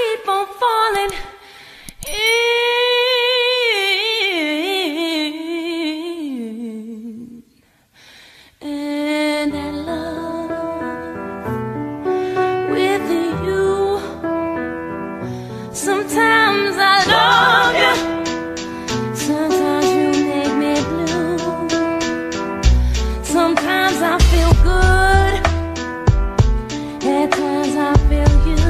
keep on falling in. And I love with you. Sometimes I love you. Sometimes you make me blue. Sometimes I feel good. At times I feel you.